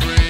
breathe.